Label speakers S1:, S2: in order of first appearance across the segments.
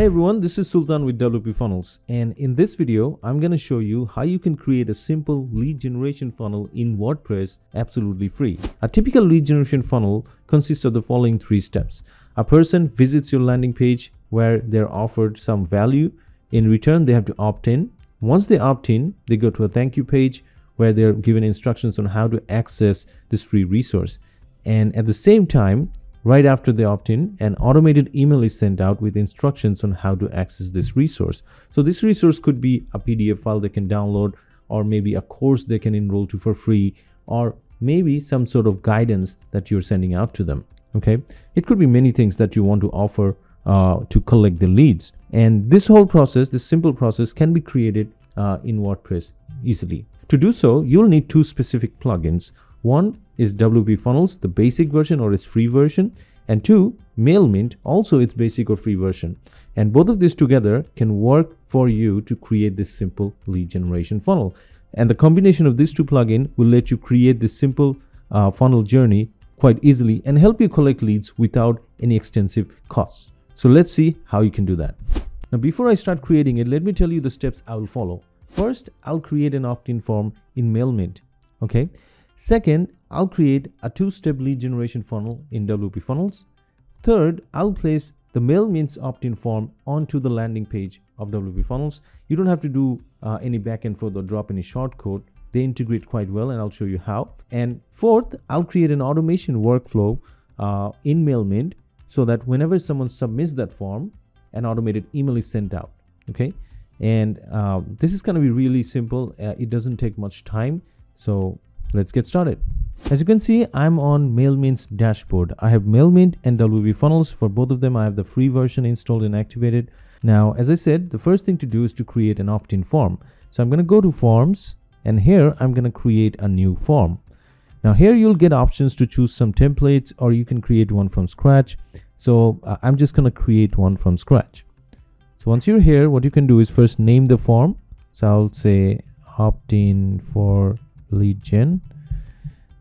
S1: Hey everyone, this is Sultan with WP Funnels and in this video I'm going to show you how you can create a simple lead generation funnel in WordPress absolutely free. A typical lead generation funnel consists of the following three steps. A person visits your landing page where they're offered some value. In return they have to opt in. Once they opt in, they go to a thank you page where they're given instructions on how to access this free resource. And at the same time, Right after they opt in, an automated email is sent out with instructions on how to access this resource. So this resource could be a PDF file they can download or maybe a course they can enroll to for free or maybe some sort of guidance that you're sending out to them. Okay. It could be many things that you want to offer uh, to collect the leads. And this whole process, this simple process can be created uh, in WordPress easily. To do so, you'll need two specific plugins. One is WP Funnels, the basic version or its free version, and two, MailMint, also its basic or free version. And both of these together can work for you to create this simple lead generation funnel. And the combination of these two plugins will let you create this simple uh, funnel journey quite easily and help you collect leads without any extensive costs. So let's see how you can do that. Now, before I start creating it, let me tell you the steps I will follow. First, I'll create an opt-in form in MailMint. Okay. Second, I'll create a two-step lead generation funnel in WP Funnels. Third, I'll place the MailMint's opt-in form onto the landing page of WP Funnels. You don't have to do uh, any backend for the drop any shortcode. They integrate quite well and I'll show you how. And fourth, I'll create an automation workflow uh, in MailMint so that whenever someone submits that form, an automated email is sent out. Okay. And uh, this is going to be really simple. Uh, it doesn't take much time. So Let's get started. As you can see, I'm on MailMint's dashboard. I have MailMint and WP Funnels. For both of them, I have the free version installed and activated. Now, as I said, the first thing to do is to create an opt-in form. So I'm going to go to Forms, and here I'm going to create a new form. Now here you'll get options to choose some templates or you can create one from scratch. So uh, I'm just going to create one from scratch. So once you're here, what you can do is first name the form. So I'll say opt-in for lead gen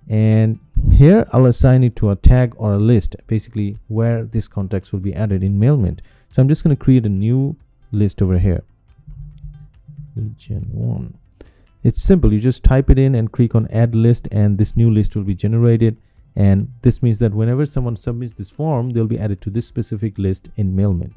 S1: and here I'll assign it to a tag or a list basically where this context will be added in MailMint so I'm just going to create a new list over here. Gen 1 it's simple. You just type it in and click on add list and this new list will be generated. And this means that whenever someone submits this form they'll be added to this specific list in MailMint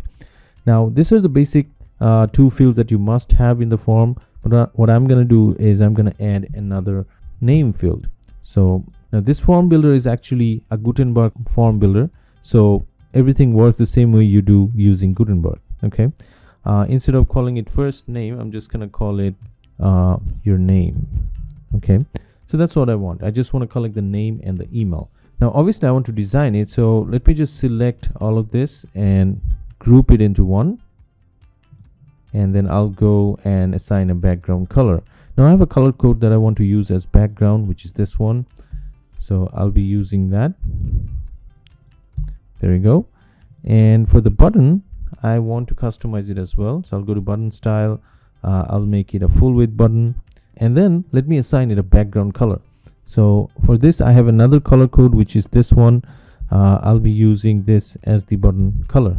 S1: now these are the basic uh, two fields that you must have in the form. But uh, what I'm going to do is I'm going to add another name field so now this form builder is actually a Gutenberg form builder. So everything works the same way you do using Gutenberg okay? Uh, instead of calling it first name I'm just gonna call it uh, your name okay? So that's what I want. I just want to collect the name and the email. Now obviously I want to design it so let me just select all of this and group it into one. And then I'll go and assign a background color now I have a color code that I want to use as background which is this one. So I'll be using that. There we go. And for the button I want to customize it as well. So I'll go to button style. Uh, I'll make it a full width button. And then let me assign it a background color. So for this I have another color code which is this one. Uh, I'll be using this as the button color.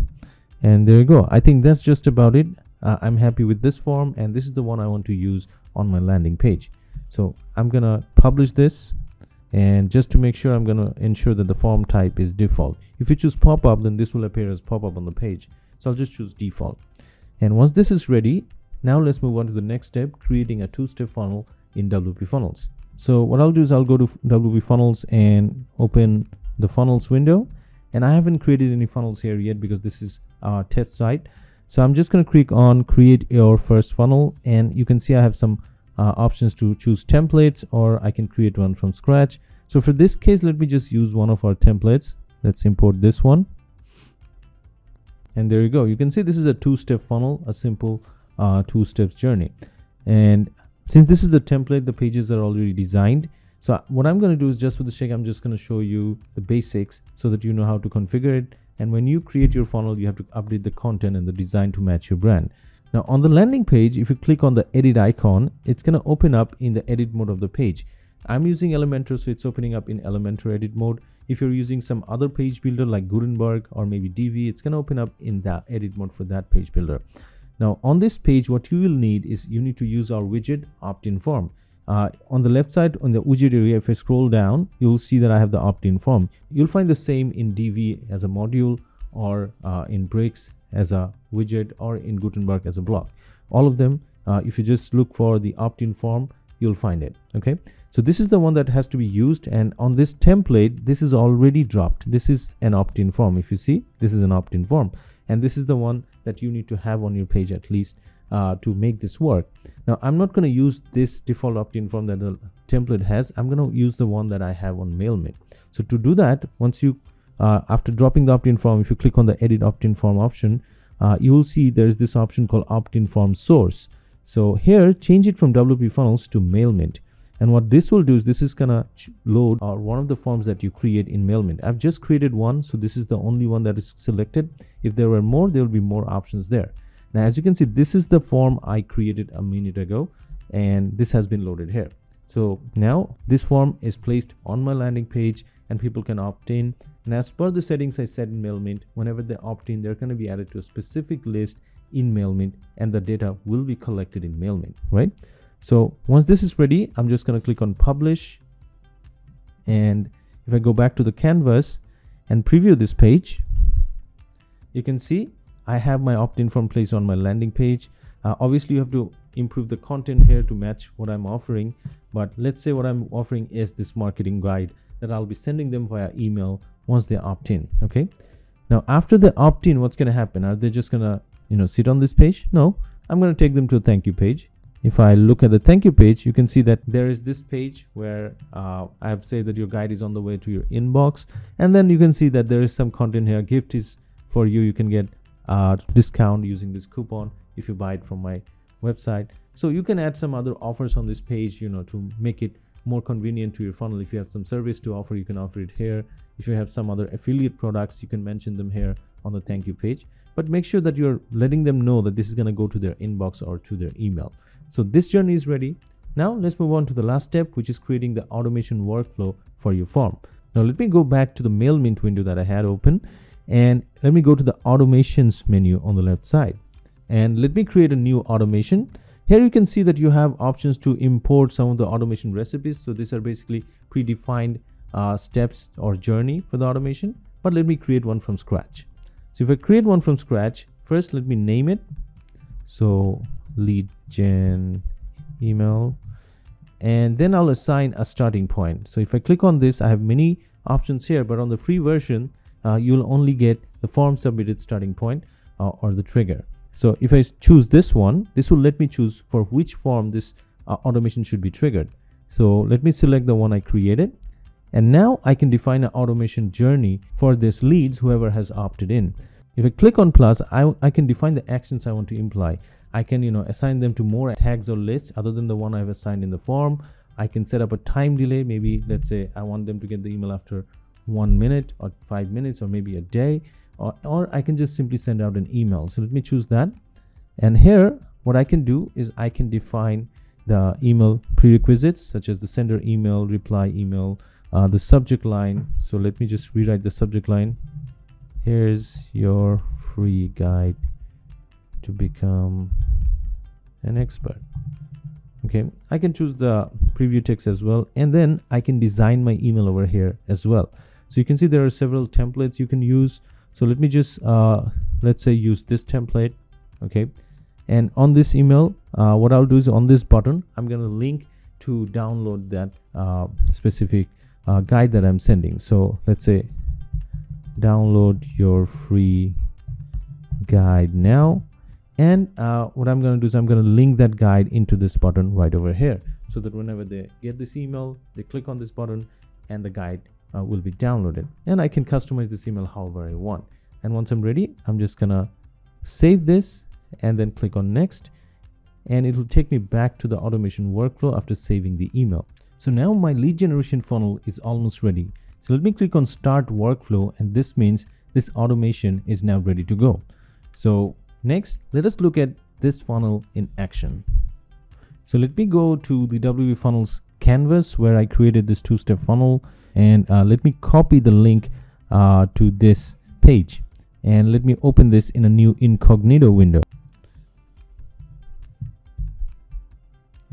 S1: And there you go. I think that's just about it uh, I'm happy with this form and this is the one I want to use on my landing page. So I'm gonna publish this and just to make sure I'm gonna ensure that the form type is default. If you choose pop-up then this will appear as pop-up on the page. So I'll just choose default. And once this is ready now let's move on to the next step creating a two-step funnel in WP funnels. So what I'll do is I'll go to WP funnels and open the funnels window. And I haven't created any funnels here yet because this is our test site so i'm just going to click on create your first funnel and you can see i have some uh, options to choose templates or i can create one from scratch. So for this case let me just use one of our templates. Let's import this one. And there you go. You can see this is a two-step funnel a simple uh, two steps journey. And since this is the template the pages are already designed. So what i'm going to do is just for the sake i'm just going to show you the basics so that you know how to configure it and when you create your funnel you have to update the content and the design to match your brand now on the landing page if you click on the edit icon it's going to open up in the edit mode of the page I'm using Elementor, so it's opening up in Elementor edit mode. If you're using some other page builder like Gutenberg or maybe Divi, it's gonna open up in the edit mode for that page builder. Now on this page, what you will need is you need to use our widget opt-in form. Uh, on the left side on the widget area, if I scroll down, you'll see that I have the opt-in form. You'll find the same in Divi as a module or uh, in Bricks as a widget or in Gutenberg as a block. All of them, uh, if you just look for the opt-in form, you'll find it. Okay. So this is the one that has to be used and on this template, this is already dropped. This is an opt-in form. If you see, this is an opt-in form and this is the one that you need to have on your page at least uh, to make this work. Now I'm not going to use this default opt-in form that the template has. I'm going to use the one that I have on MailMint. So to do that, once you uh, after dropping the opt-in form, if you click on the edit opt-in form option, uh, you will see there's this option called opt-in form source. So here, change it from WP Funnels to MailMint. And what this will do is this is gonna load uh, one of the forms that you create in MailMint. I've just created one, so this is the only one that is selected. If there were more, there will be more options there. Now, as you can see, this is the form I created a minute ago, and this has been loaded here. So now this form is placed on my landing page and people can opt in. And as per the settings I set in MailMint, whenever they opt in, they're going to be added to a specific list in MailMint and the data will be collected in MailMint, right? So once this is ready, I'm just going to click on publish. And if I go back to the canvas and preview this page, you can see I have my opt-in form placed on my landing page. Uh, obviously, you have to improve the content here to match what I'm offering. But let's say what I'm offering is this marketing guide that I'll be sending them via email once they opt in. Okay. Now, after they opt in, what's going to happen? Are they just going to, you know, sit on this page? No, I'm going to take them to a thank you page. If I look at the thank you page, you can see that there is this page where uh, I have said that your guide is on the way to your inbox. And then you can see that there is some content here. Gift is for you. You can get a discount using this coupon if you buy it from my website. So you can add some other offers on this page you know to make it more convenient to your funnel. If you have some service to offer you can offer it here. If you have some other affiliate products you can mention them here on the thank you page. But make sure that you're letting them know that this is going to go to their inbox or to their email. So this journey is ready. Now let's move on to the last step which is creating the automation workflow for your form. Now let me go back to the mailmint window that i had open and let me go to the automations menu on the left side. And let me create a new automation. Here you can see that you have options to import some of the automation recipes. So these are basically predefined uh, steps or journey for the automation. But let me create one from scratch. So if i create one from scratch first let me name it. So lead gen email. And then i'll assign a starting point. So if i click on this i have many options here but on the free version uh, you'll only get the form submitted starting point, uh, or the trigger. So if I choose this one, this will let me choose for which form this uh, automation should be triggered. So let me select the one I created. And now I can define an automation journey for this leads, whoever has opted in. If I click on plus, I, I can define the actions I want to imply. I can, you know, assign them to more tags or lists other than the one I've assigned in the form. I can set up a time delay. Maybe let's say I want them to get the email after one minute or five minutes or maybe a day or, or I can just simply send out an email. So let me choose that. And here, what I can do is I can define the email prerequisites such as the sender email, reply email, uh, the subject line. So let me just rewrite the subject line. Here's your free guide to become an expert. Okay, I can choose the preview text as well, and then I can design my email over here as well so you can see there are several templates you can use. So let me just uh, let's say use this template okay? And on this email uh, what I'll do is on this button I'm gonna link to download that uh, specific uh, guide that I'm sending. So let's say download your free guide now. And uh, what I'm gonna do is I'm gonna link that guide into this button right over here so that whenever they get this email they click on this button and the guide uh, will be downloaded. And I can customize this email however I want. And once I'm ready I'm just gonna save this and then click on next. And it will take me back to the automation workflow after saving the email. So now my lead generation funnel is almost ready. So let me click on start workflow and this means this automation is now ready to go. So next let us look at this funnel in action. So let me go to the WP Funnels canvas where i created this two-step funnel. And uh, let me copy the link uh, to this page. And let me open this in a new incognito window.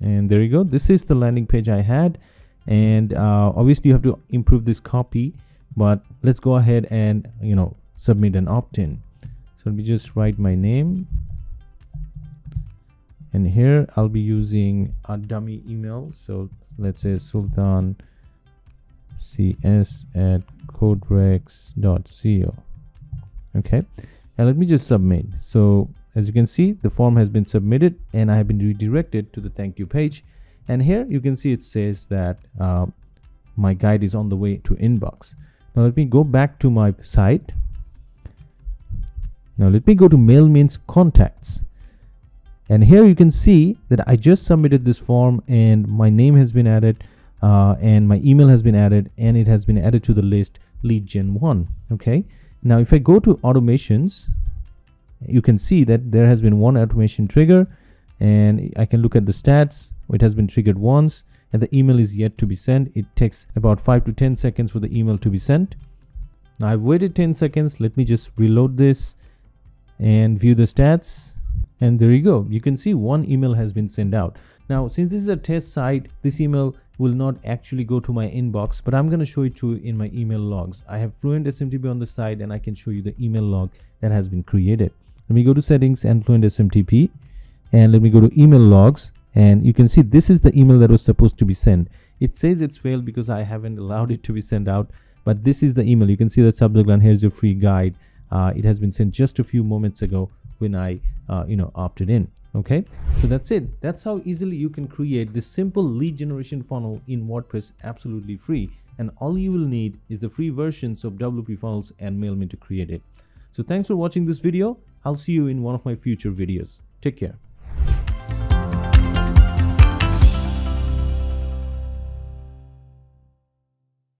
S1: And there you go. This is the landing page i had. And uh, obviously you have to improve this copy but let's go ahead and you know submit an opt-in. So let me just write my name. And here i'll be using a dummy email. So let's say sultan cs at coderex.co okay and let me just submit. So as you can see the form has been submitted and i have been redirected to the thank you page. And here you can see it says that uh, my guide is on the way to inbox. Now let me go back to my site. Now let me go to mailmint's contacts and here you can see that i just submitted this form and my name has been added uh, and my email has been added and it has been added to the list lead gen 1 okay? Now if i go to automations you can see that there has been one automation trigger and i can look at the stats. It has been triggered once and the email is yet to be sent. It takes about 5 to 10 seconds for the email to be sent. Now i've waited 10 seconds. Let me just reload this and view the stats and there you go. You can see one email has been sent out. Now since this is a test site this email will not actually go to my inbox but i'm going to show it to you in my email logs. I have fluent smtp on the side and i can show you the email log that has been created. Let me go to settings and fluent smtp and let me go to email logs and you can see this is the email that was supposed to be sent. It says it's failed because i haven't allowed it to be sent out but this is the email. You can see the subject line here's your free guide. Uh, it has been sent just a few moments ago when i uh, you know opted in okay? So that's it. That's how easily you can create this simple lead generation funnel in wordpress absolutely free and all you will need is the free versions of wp funnels and mailmint to create it. So thanks for watching this video. I'll see you in one of my future videos. Take care